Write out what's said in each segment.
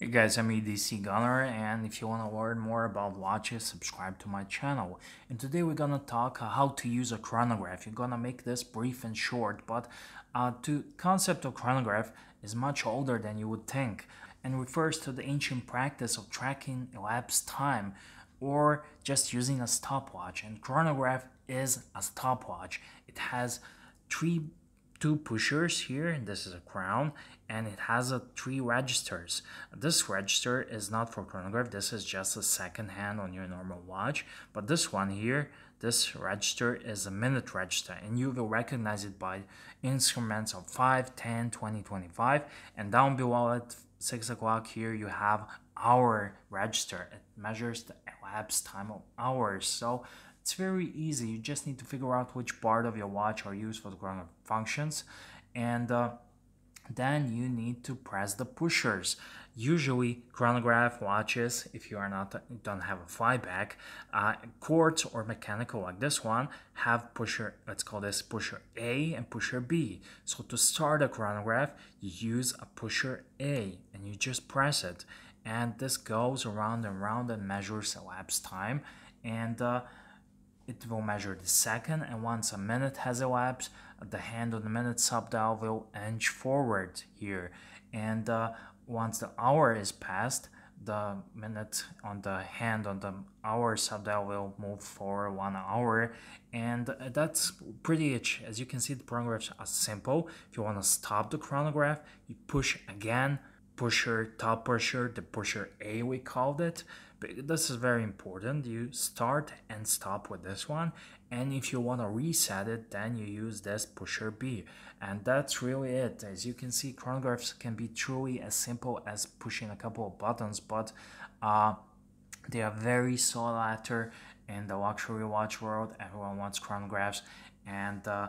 Hey guys, I'm EDC Gunner and if you want to learn more about watches, subscribe to my channel. And today we're gonna talk how to use a chronograph. You're gonna make this brief and short, but uh, the concept of chronograph is much older than you would think and refers to the ancient practice of tracking elapsed time or just using a stopwatch. And chronograph is a stopwatch. It has three two pushers here and this is a crown and it has a three registers. This register is not for chronograph this is just a second hand on your normal watch. But this one here this register is a minute register and you will recognize it by instruments of 5 10 20 25 and down below at 6 o'clock here you have hour register. It measures the elapsed time of hours. So it's very easy. You just need to figure out which part of your watch are used for the chronograph functions and uh, then you need to press the pushers. Usually chronograph watches, if you are not don't have a flyback, uh, quartz or mechanical like this one have pusher, let's call this pusher A and pusher B. So to start a chronograph, you use a pusher A and you just press it. And this goes around and around and measures elapsed time. And uh, it will measure the second and once a minute has elapsed the hand on the minute subdial will inch forward here. And uh, once the hour is passed the minute on the hand on the hour subdial will move for one hour. And that's pretty much as you can see the chronographs are simple. If you want to stop the chronograph you push again pusher, top pusher, the pusher A we called it. But this is very important. You start and stop with this one. And if you want to reset it, then you use this pusher B. And that's really it. As you can see, chronographs can be truly as simple as pushing a couple of buttons, but uh, they are very sought after in the luxury watch world. Everyone wants chronographs. And uh,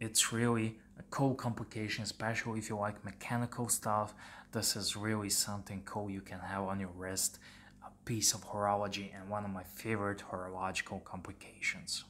it's really cool complication, especially if you like mechanical stuff. This is really something cool you can have on your wrist, a piece of horology and one of my favorite horological complications.